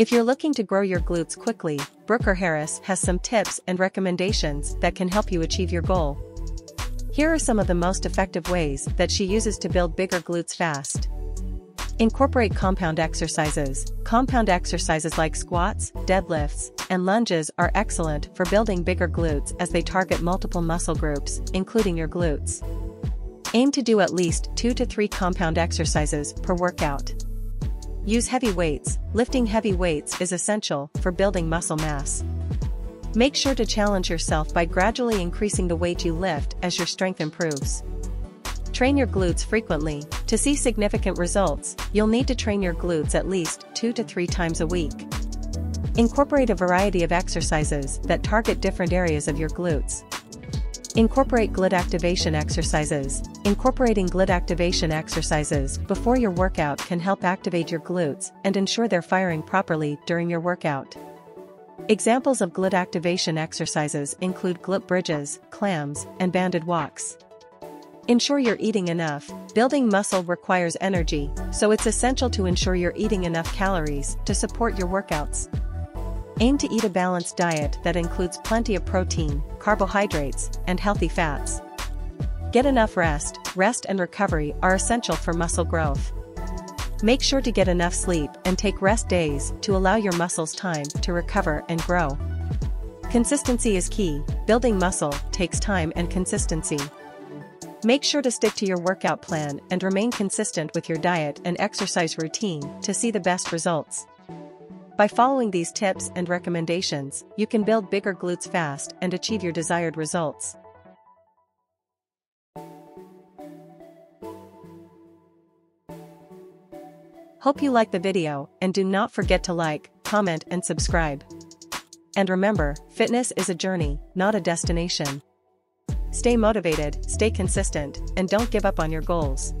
If you're looking to grow your glutes quickly, Brooker Harris has some tips and recommendations that can help you achieve your goal. Here are some of the most effective ways that she uses to build bigger glutes fast. Incorporate compound exercises. Compound exercises like squats, deadlifts, and lunges are excellent for building bigger glutes as they target multiple muscle groups, including your glutes. Aim to do at least 2 to 3 compound exercises per workout. Use heavy weights. Lifting heavy weights is essential for building muscle mass. Make sure to challenge yourself by gradually increasing the weight you lift as your strength improves. Train your glutes frequently. To see significant results, you'll need to train your glutes at least 2 to 3 times a week. Incorporate a variety of exercises that target different areas of your glutes. Incorporate glute activation exercises. Incorporating glute activation exercises before your workout can help activate your glutes and ensure they're firing properly during your workout. Examples of glute activation exercises include glute bridges, clams, and banded walks. Ensure you're eating enough. Building muscle requires energy, so it's essential to ensure you're eating enough calories to support your workouts. Aim to eat a balanced diet that includes plenty of protein, carbohydrates, and healthy fats. Get enough rest, rest and recovery are essential for muscle growth. Make sure to get enough sleep and take rest days to allow your muscles time to recover and grow. Consistency is key, building muscle takes time and consistency. Make sure to stick to your workout plan and remain consistent with your diet and exercise routine to see the best results. By following these tips and recommendations, you can build bigger glutes fast and achieve your desired results. Hope you like the video and do not forget to like, comment and subscribe. And remember, fitness is a journey, not a destination. Stay motivated, stay consistent, and don't give up on your goals.